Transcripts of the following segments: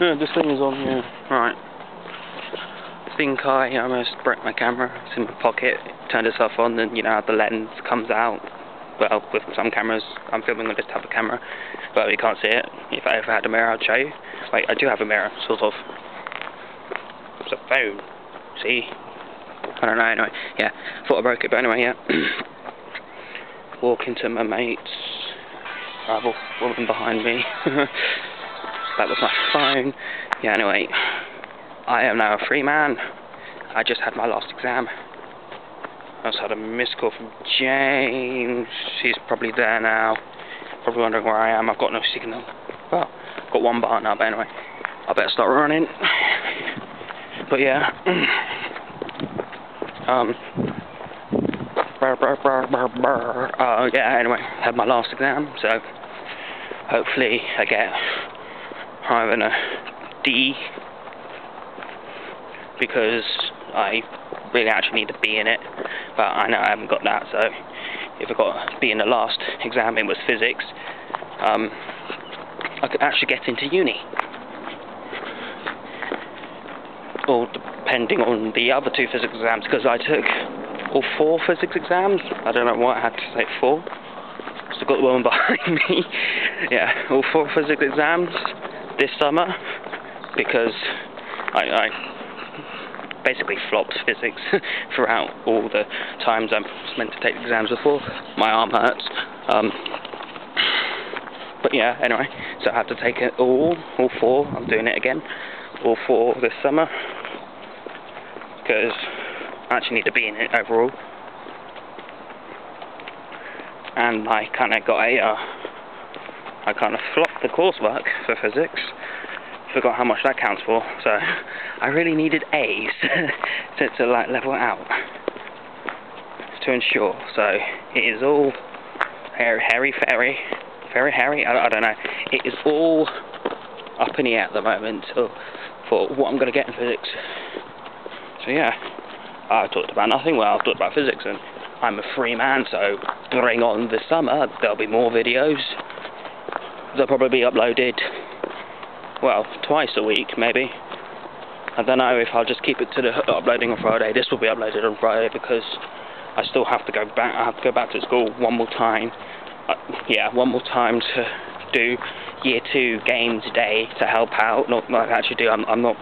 Yeah, this thing is on, yeah. Right. I think I almost broke my camera. It's in my pocket. Turned itself on, and you know the lens comes out. Well, with some cameras, I'm filming on this type of camera, but you can't see it. If I ever had a mirror, I'd show you. Like, I do have a mirror, sort of. It's a phone. See? I don't know, anyway. Yeah, thought I broke it, but anyway, yeah. Walking to my mate's. A woman behind me. that was my phone. Yeah, anyway. I am now a free man. I just had my last exam. I also had a missed call from James. She's probably there now. Probably wondering where I am. I've got no signal. Well, I've got one bar now, but anyway. I better start running. But yeah. um. Uh, yeah, anyway, had my last exam, so hopefully I get either a D because I really actually need to be in it, but I know I haven't got that, so if I got to be in the last exam, it was physics, um, I could actually get into uni. Or depending on the other two physics exams, because I took all four physics exams. I don't know why I had to say four. I've got the woman behind me. yeah, all four physics exams this summer because I, I basically flopped physics throughout all the times I was meant to take exams before. My arm hurts. Um, but yeah, anyway, so I have to take it all, all four. I'm doing it again, all four this summer because I actually need to be in it overall. And I kind of got a, uh, I kind of flopped the coursework for physics forgot how much that counts for, so I really needed A's to, to like level out to ensure. So it is all hairy, hairy, fairy, fairy, hairy. I, I don't know. It is all up in the air at the moment oh, for what I'm going to get in physics. So yeah, I talked about nothing. Well, I've talked about physics, and I'm a free man. So bring on the summer. There'll be more videos. They'll probably be uploaded well, twice a week maybe. I don't know if I'll just keep it to the uploading on Friday. This will be uploaded on Friday because I still have to go back. I have to go back to school one more time. Uh, yeah, one more time to do year two games day to help out. Not like I actually do. I'm, I'm not.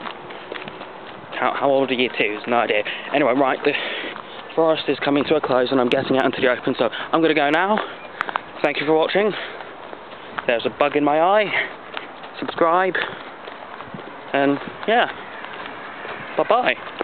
How, how old are year twos? No idea. Anyway, right. The forest is coming to a close and I'm getting out into the open. So I'm going to go now. Thank you for watching. There's a bug in my eye. Subscribe, and yeah, bye bye.